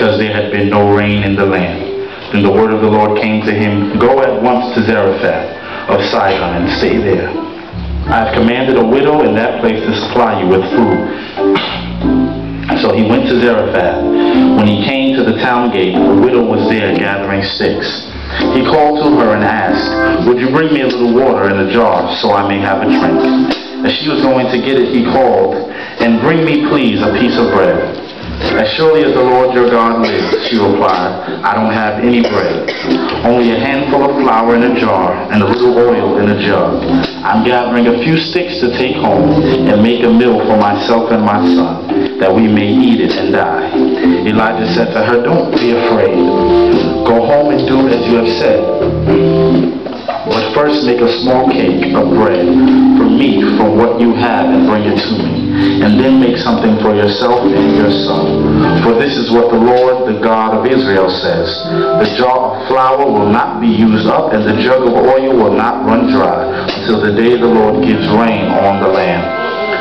because there had been no rain in the land. Then the word of the Lord came to him, Go at once to Zarephath of Sidon and stay there. I have commanded a widow in that place to supply you with food. So he went to Zarephath. When he came to the town gate, the widow was there gathering sticks. He called to her and asked, Would you bring me a little water in a jar so I may have a drink? As she was going to get it, he called, And bring me, please, a piece of bread. As surely as the Lord your God lives, she replied, I don't have any bread, only a handful of flour in a jar and a little oil in a jug. I'm gathering a few sticks to take home and make a meal for myself and my son, that we may eat it and die. Elijah said to her, Don't be afraid. Go home and do as you have said. But first make a small cake of bread for me from what you have and bring it to me. And then make something for yourself and your son. For this is what the Lord, the God of Israel says. The jar of flour will not be used up and the jug of oil will not run dry until the day the Lord gives rain on the land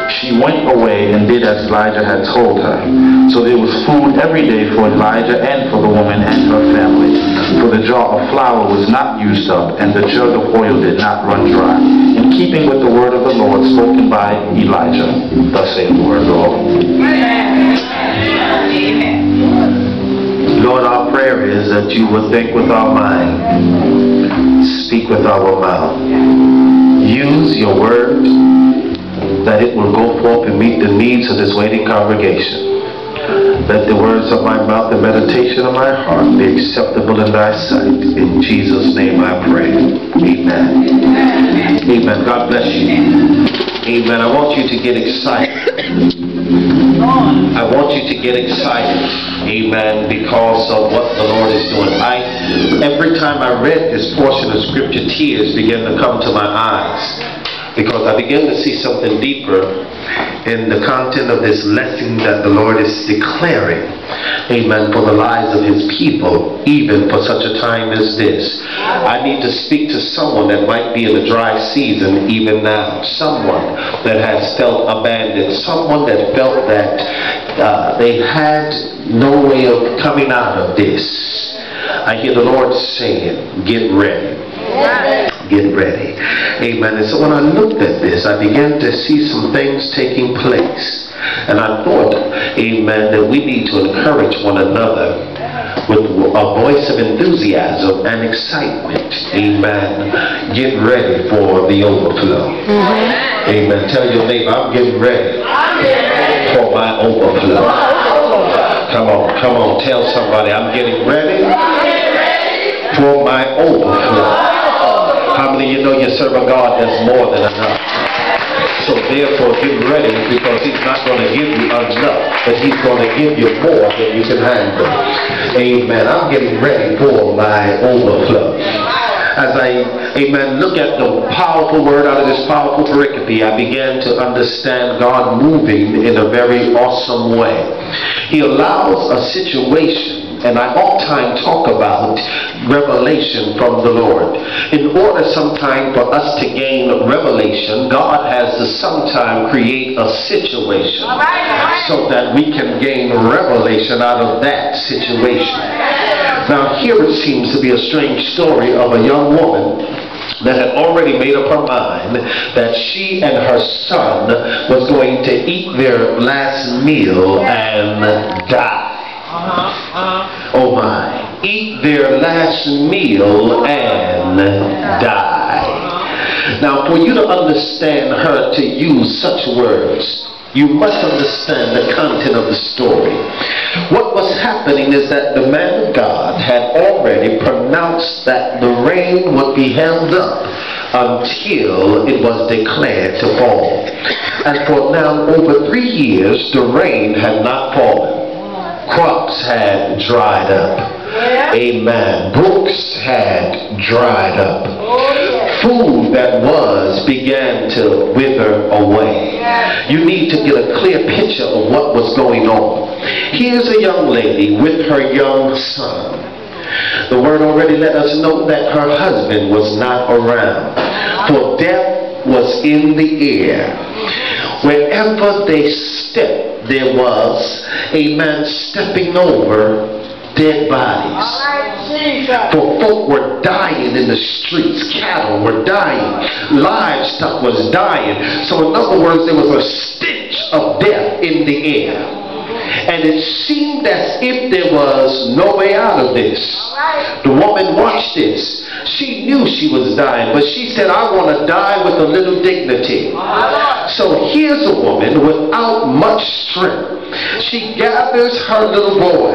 she went away and did as Elijah had told her. So there was food every day for Elijah and for the woman flour was not used up, and the jug of oil did not run dry. In keeping with the word of the Lord spoken by Elijah. Thus saith the word of the Lord. Lord, our prayer is that you will think with our mind, speak with our mouth. Use your word that it will go forth and meet the needs of this waiting congregation. Let the words of my mouth and meditation of my heart be acceptable in thy sight. In Jesus' name I pray. Amen. Amen. God bless you. Amen. I want you to get excited. I want you to get excited. Amen. Because of what the Lord is doing. I every time I read this portion of scripture, tears began to come to my eyes because I begin to see something deeper in the content of this lesson that the Lord is declaring, amen, for the lives of his people, even for such a time as this. I need to speak to someone that might be in a dry season even now, someone that has felt abandoned, someone that felt that uh, they had no way of coming out of this. I hear the Lord saying, get ready. Get ready. Amen. And so when I looked at this, I began to see some things taking place. And I thought, amen, that we need to encourage one another with a voice of enthusiasm and excitement. Amen. Get ready for the overflow. Mm-hmm. Amen. Tell your neighbor, I'm getting ready for my overflow. Come on, come on. Tell somebody, I'm getting ready for my overflow. How many of you know you serve a God that's more than enough? So therefore get ready because he's not going to give you enough, but he's going to give you more than you can handle. Amen. I'm getting ready for my overflow as I, amen, look at the powerful word out of this powerful pericope, I began to understand God moving in a very awesome way. He allows a situation and I oftentimes talk about revelation from the Lord. In order sometime for us to gain revelation, God has to sometime create a situation so that we can gain revelation out of that situation. Now here it seems to be a strange story of a young woman that had already made up her mind that she and her son was going to eat their last meal and die. Uh-huh, uh-huh. Oh my. Eat their last meal and die. Now, for you to understand her to use such words, you must understand the content of the story. What was happening is that the man of God had already pronounced that the rain would be held up until it was declared to fall. And for now over three years, the rain had not fallen crops had dried up. Amen. Brooks had dried up. Oh, Food that was began to wither away. You need to get a clear picture of what was going on. Here's a young lady with her young son. The word already let us know that her husband was not around. For death was in the air. Mm-hmm. Wherever they stepped, there was a man stepping over dead bodies. For folk were dying in the streets. Cattle were dying. Livestock was dying. So in other words, there was a stench of death in the air. And it seemed as if there was no way out of this. The woman watched this. She knew she was dying, but she said, I want to die with a little dignity. So here's a woman without much strength. She gathers her little boy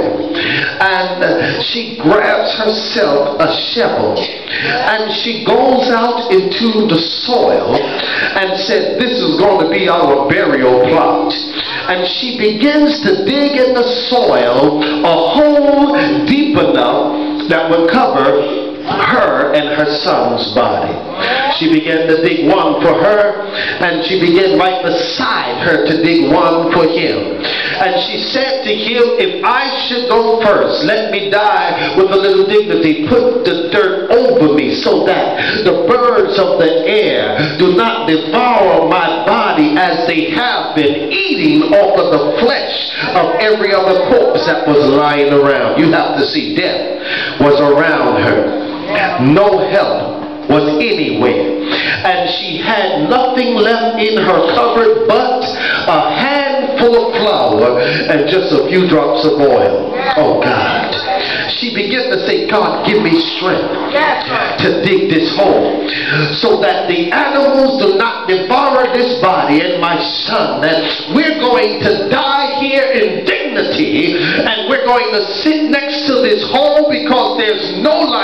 and she grabs herself a shovel and she goes out into the soil and said, This is going to be our burial plot. And she begins to dig in the soil a hole deep enough that would cover her and her son's body. She began to dig one for her, and she began right beside her to dig one for him. And she said to him, If I should go first, let me die with a little dignity. Put the dirt over me so that the birds of the air do not devour my body as they have been eating off of the flesh of every other corpse that was lying around. You have to see death was around her. No help was anywhere. And she had nothing left in her cupboard but a handful of flour and just a few drops of oil. Oh God. She began to say, God, give me strength to dig this hole so that the animals do not devour this body and my son. That we're going to die here in dignity and we're going to sit next to this hole because there's no life.